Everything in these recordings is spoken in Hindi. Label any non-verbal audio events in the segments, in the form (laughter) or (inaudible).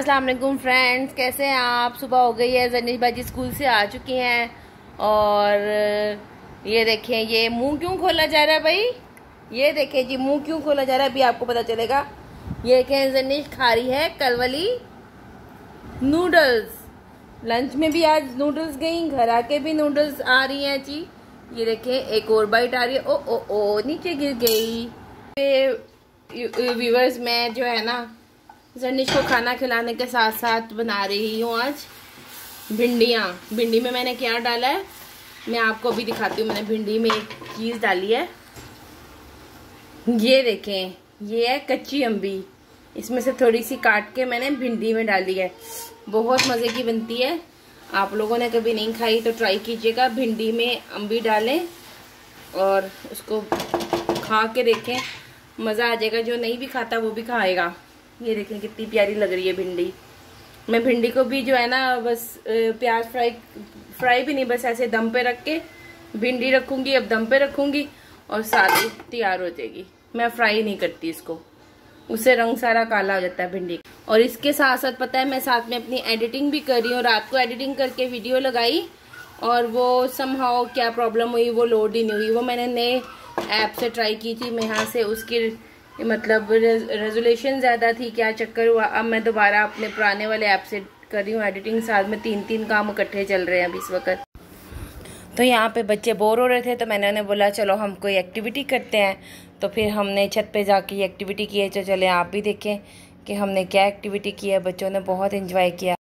वालेकुम फ्रेंड्स, कैसे हैं आप? सुबह हो गई है, जनीश बाजी स्कूल से आ चुकी हैं। और ये देखें, ये मुँह क्यों खोला जा रहा है भाई? ये देखें जी, मुँह क्यों खोला जा रहा है? अभी आपको पता चलेगा। ये देखें, जनीश खा रही है कल वाली नूडल्स। लंच में भी आज नूडल्स गई, घर आके भी नूडल्स आ रही हैं जी। ये देखें, एक और बाइट आ रही है। ओ ओ ओ, नीचे गिर गई। व्यूवर्स में जो है ना जर्निश को खाना खिलाने के साथ साथ बना रही हूँ आज भिंडियाँ। भिंडी में मैंने क्या डाला है? मैं आपको अभी दिखाती हूँ, मैंने भिंडी में एक चीज़ डाली है। ये देखें, ये है कच्ची अम्बी इसमें से थोड़ी सी काट के मैंने भिंडी में डाली है। बहुत मज़े की बनती है। आप लोगों ने कभी नहीं खाई तो ट्राई कीजिएगा। भिंडी में अम्बी डालें और उसको खा के देखें। मज़ा आ जाएगा। जो नहीं भी खाता वो भी खाएगा। ये देखें कितनी प्यारी लग रही है भिंडी। मैं भिंडी को भी जो है ना, बस प्याज फ्राई फ्राई भी नहीं, बस ऐसे दम पे रख के भिंडी रखूँगी, अब दम पे रखूँगी और सारी तैयार हो जाएगी। मैं फ्राई नहीं करती इसको। उससे रंग सारा काला हो जाता है भिंडी और इसके साथ साथ पता है, मैं साथ में अपनी एडिटिंग भी कर रही हूँ। रात को एडिटिंग करके वीडियो लगाई और वो समहाउ क्या प्रॉब्लम हुई, वो लोड ही नहीं हुई। वो मैंने नए ऐप से ट्राई की थी, मैं यहाँ से उसकी मतलब रेजोल्यूशन ज़्यादा थी, क्या चक्कर हुआ? अब मैं दोबारा अपने पुराने वाले ऐप से कर रही हूँ एडिटिंग साथ में तीन तीन काम इकट्ठे चल रहे हैं अभी इस वक्त। तो यहाँ पे बच्चे बोर हो रहे थे तो मैंने उन्हें बोला, चलो हम कोई एक्टिविटी करते हैं। तो फिर हमने छत पे जाके एक्टिविटी की है तो चले आप भी देखें कि हमने क्या एक्टिविटी की है। बच्चों ने बहुत इन्जॉय किया।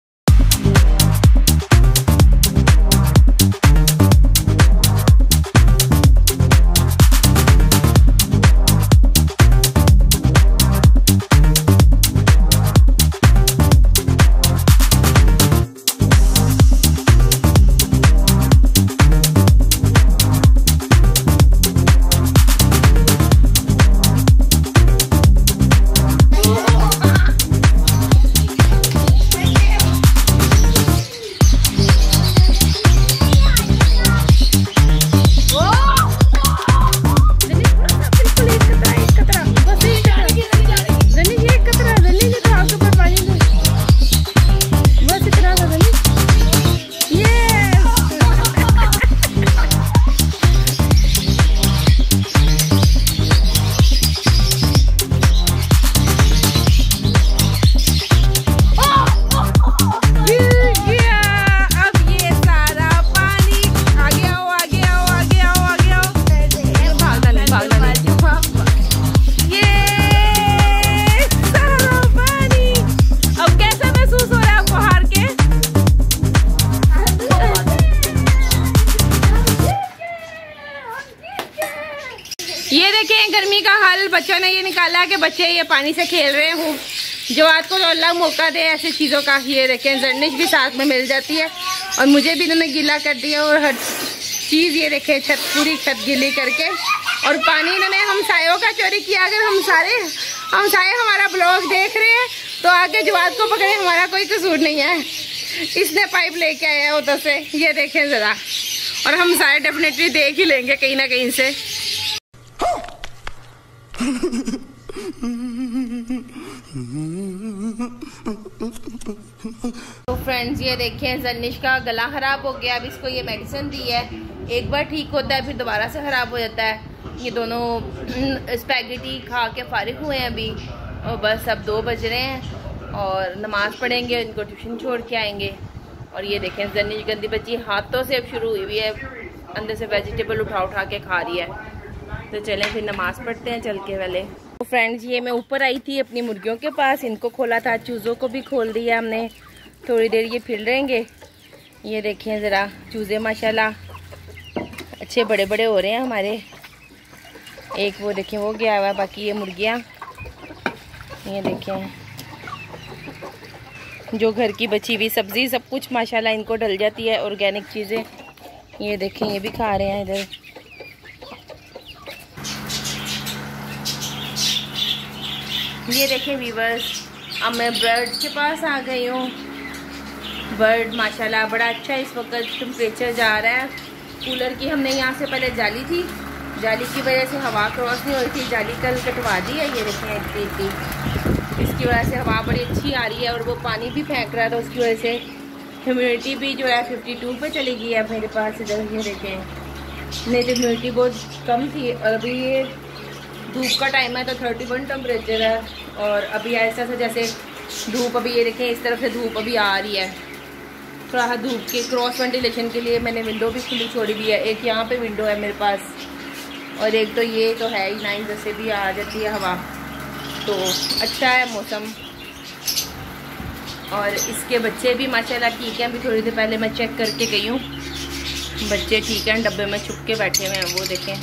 निकाला कि बच्चे ये पानी से खेल रहे हैं जो आज को तो अल्लाह मौका दे, ऐसी चीज़ों का ये देखें, जर्निश भी साथ में मिल जाती है। और मुझे भी इन्होंने गीला कर दिया और हर चीज़ ये देखें, छत पूरी छत गीली करके। और पानी इन्होंने हम सायों का चोरी किया, अगर हम सारे हम सारे हमारा ब्लॉग देख रहे हैं तो आगे जवाब को पकड़े, हमारा कोई कसूर नहीं है। इसने पाइप लेके आया उधर से, ये देखें ज़रा। और हम सारे डेफिनेटली देख ही लेंगे कहीं ना कहीं से। तो फ्रेंड्स ये देखें जनिश का गला ख़राब हो गया अब इसको ये मेडिसिन दी है। एक बार ठीक होता है, फिर दोबारा से ख़राब हो जाता है। ये दोनों (clears throat) स्पैगेटी खा के फारिग हुए हैं अभी। और बस अब दो बज रहे हैं और नमाज़ पढ़ेंगे, इनको ट्यूशन छोड़ के आएँगे। और ये देखें जनिश गंदी बच्ची हाथों से अब शुरू हुई हुई है, अंदर से वेजिटेबल उठा उठा के खा रही है। तो चलें फिर नमाज़ पढ़ते हैं चल के वाले। तो फ्रेंड्स, ये मैं ऊपर आई थी अपनी मुर्गियों के पास। इनको खोला था, चूज़ों को भी खोल दिया हमने। थोड़ी देर ये फिर रहेंगे। ये देखें ज़रा, चूज़े माशाल्लाह। अच्छे बड़े बड़े हो रहे हैं हमारे। एक वो देखें, वो गया हुआ बाकी ये मुर्गियाँ। ये देखें। जो घर की बची हुई सब्ज़ी, सब कुछ माशाल्लाह इनको डल जाती है, ऑर्गेनिक चीज़ें। ये देखें, ये भी खा रहे हैं इधर। ये देखें वीवर्स अब मैं बर्ड के पास आ गई हूँ। बर्ड माशाल्लाह, बड़ा अच्छा इस वक्त टेम्परेचर जा रहा है। कूलर की हमने यहाँ से पहले जाली थी। जाली की वजह से हवा क्रॉस नहीं हो रही थी। जाली कल कटवा दी है, ये देखें इतनी इतनी इसकी वजह से हवा बड़ी अच्छी आ रही है और वो पानी भी फेंक रहा तो उसकी वजह से ह्यूमिडिटी भी जो है फिफ्टी टू पे चली गई है मेरे पास इधर, ये देखें। नहीं तो ह्यूमिडिटी बहुत कम थी। अभी ये धूप का टाइम है तो थर्टी वन टेम्परेचर है। और अभी ऐसा सा जैसे धूप अभी ये देखें, इस तरफ़ से धूप अभी आ रही है। थोड़ा धूप के क्रॉस वेंटिलेशन के लिए मैंने विंडो भी खुली छोड़ी हुई है। एक यहाँ पे विंडो है मेरे पास और एक तो ये तो है ही ना जैसे भी आ जाती है हवा। तो अच्छा है मौसम। और इसके बच्चे भी माशाल्लाह ठीक हैं। अभी थोड़ी देर पहले मैं चेक करके गई हूँ। बच्चे ठीक हैं, डब्बे में छुप के बैठे हुए हैं, वो देखें।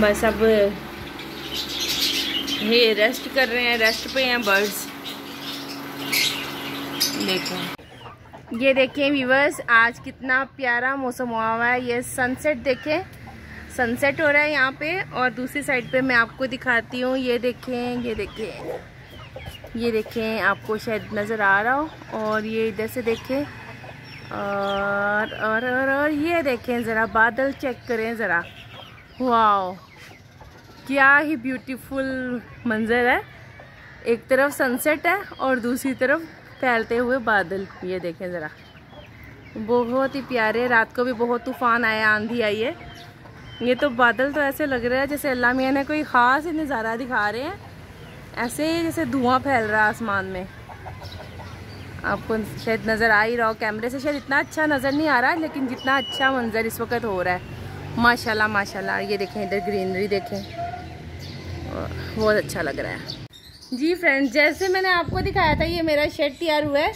बस अब ये रेस्ट कर रहे हैं रेस्ट पे हैं बर्ड्स देखो। ये देखें व्यूवर्स आज कितना प्यारा मौसम हुआ हुआ है। ये सनसेट देखें। सनसेट हो रहा है यहाँ पे और दूसरी साइड पे मैं आपको दिखाती हूँ। ये देखें ये देखें। ये देखें आपको शायद नज़र आ रहा हो। और ये इधर से देखें। और और और, और ये देखें ज़रा बादल चेक करें ज़रा। वाह क्या ही ब्यूटीफुल मंज़र है। एक तरफ़ सनसेट है और दूसरी तरफ़ फैलते हुए बादल ये देखें ज़रा। बहुत ही प्यारे, रात को भी बहुत तूफ़ान आया, आंधी आई है। ये तो बादल तो ऐसे लग रहा है जैसे अल्लाह मियाँ ने कोई ख़ास ही नज़ारा दिखा रहे हैं। ऐसे ही जैसे धुआँ फैल रहा है आसमान में। आपको शायद नज़र आ ही रहा हो, कैमरे से शायद इतना अच्छा नज़र नहीं आ रहा, लेकिन जितना अच्छा मंजर इस वक्त हो रहा है। माशाल्लाह माशाल्लाह, ये देखें, इधर ग्रीनरी देखें। बहुत अच्छा लग रहा है। जी फ्रेंड्स जैसे मैंने आपको दिखाया था, ये मेरा शेड तैयार हुआ है।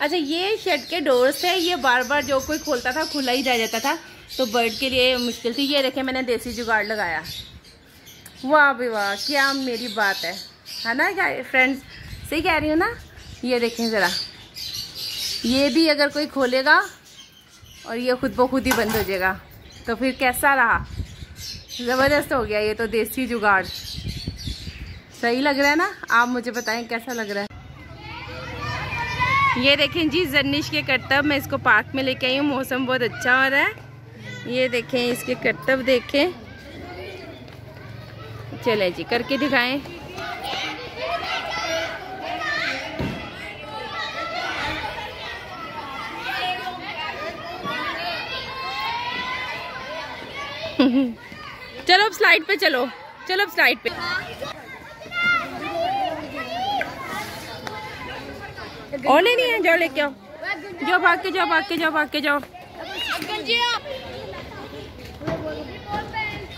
अच्छा ये शेड के डोर से ये बार बार जो कोई खोलता था, खुला ही रह जाता था। तो बर्ड के लिए मुश्किल थी। ये देखें, मैंने देसी जुगाड़ लगाया। वाह भी वाह क्या मेरी बात है। है ना, क्या फ्रेंड्स सही कह रही हूँ ना? ये देखें ज़रा। ये भी अगर कोई खोलेगा, और ये खुद ब खुद ही बंद हो जाएगा तो फिर कैसा रहा? ज़बरदस्त हो गया ये तो देसी जुगाड़। सही लग रहा है ना? आप मुझे बताएँ कैसा लग रहा है? ये देखें जी, जर्निश के करतब मैं इसको पार्क में लेके आई हूँ, मौसम बहुत अच्छा हो रहा है। ये देखें, इसके करतब देखें। चले जी, करके दिखाएँ। (laughs) चलो, अब स्लाइड पे चलो। चलो, अब स्लाइड पे। और लेनी है जाओ लेके आओ। जाओ भाग के जाओ, भाग के जाओ, भाग के जाओ।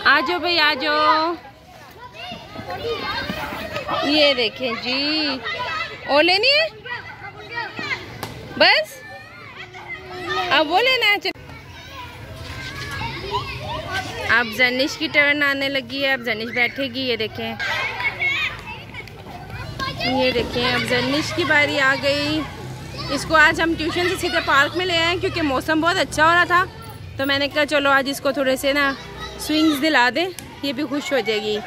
आ जाओ भाई, आ जाओ। ये देखें जी। और लेनी है? बस? अब वो लेना है अब जनिश की टर्न आने लगी है, अब जनिश बैठेगी, ये देखें। ये देखें अब जर्निश की बारी आ गई। इसको आज हम ट्यूशन से सीधे पार्क में ले आए क्योंकि मौसम बहुत अच्छा हो रहा था। तो मैंने कहा, चलो, आज इसको थोड़े से ना स्विंग्स दिला दें, ये भी खुश हो जाएगी।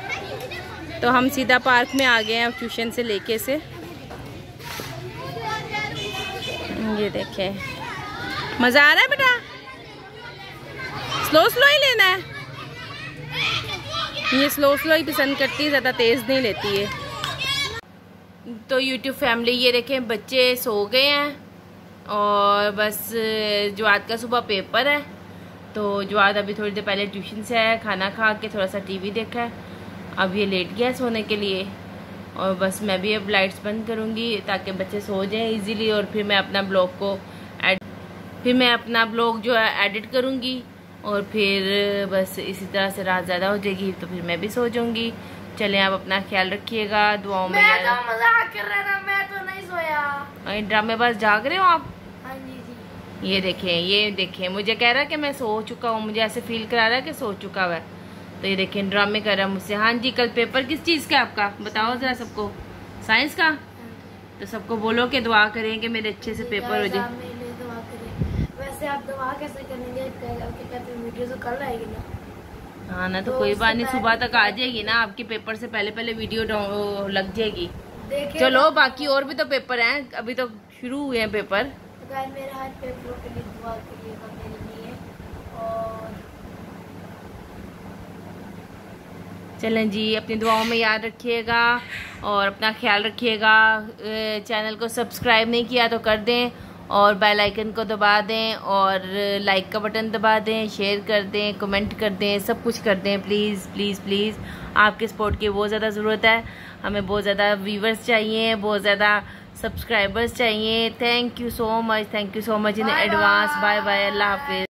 तो हम सीधा पार्क में आ गए हैं, अब ट्यूशन से लेके से। ये देखें। मज़ा आ रहा है बेटा? स्लो स्लो ही लेना है। ये स्लो स्लो ही पसंद करती है, ज़्यादा तेज़ नहीं लेती है। तो यूट्यूब फैमिली ये देखें, बच्चे सो गए हैं और बस जवाद का सुबह पेपर है। तो जवाद अभी थोड़ी देर पहले ट्यूशन से आया, खाना खा के थोड़ा सा टीवी देखा है। अब ये लेट गया है सोने के लिए। और बस मैं भी अब लाइट्स बंद करूँगी ताकि बच्चे सो जाएँ इजीली और फिर मैं अपना ब्लॉग को फिर मैं अपना ब्लॉग जो है एडिट करूँगी। और फिर बस इसी तरह से रात ज़्यादा हो जाएगी तो फिर मैं भी सो जाऊँगी। चले आप अपना ख्याल रखिएगा दुआओं में मैं तो मज़ाक कर रहा था मैं तो नहीं सोया। ड्रामेबाज जाग रहे हो आप? हाँ जी जी। ये देखें ये देखें मुझे कह रहा है कि मैं सो चुका हूँ मुझे ऐसे फील करा रहा है कि सो चुका हुआ है। तो ये देखें ड्रामे कर रहा है मुझसे। हाँ जी कल पेपर किस चीज़ का आपका? बताओ ज़रा सबको। साइंस का? तो सबको बोलो कि दुआ करें कि मेरे अच्छे से पेपर हो जाए। वैसे आप दुआ कैसे करेंगे वीडियो तो कल आएगी ना हाँ ना तो, तो कोई बात नहीं सुबह तक आ जाएगी ना आपके पेपर से पहले पहले वीडियो लग जाएगी। चलो बाकी और भी तो पेपर हैं अभी तो शुरू हुए हैं पेपर तो मेरे हाथ पेपरों के लिए दुआ करिएगा मेरे लिए और चलें जी अपनी दुआओं में याद रखिएगा और अपना ख्याल रखिएगा। चैनल को सब्सक्राइब नहीं किया तो कर दें और बेल आइकन को दबा दें और लाइक का बटन दबा दें शेयर कर दें कमेंट कर दें सब कुछ कर दें। प्लीज़ प्लीज़ प्लीज़ आपके सपोर्ट की बहुत ज़्यादा ज़रूरत है। हमें बहुत ज़्यादा व्यूवर्स चाहिए बहुत ज़्यादा सब्सक्राइबर्स चाहिए। Thank you so much thank you so much in advance bye bye अल्लाह हाफिज़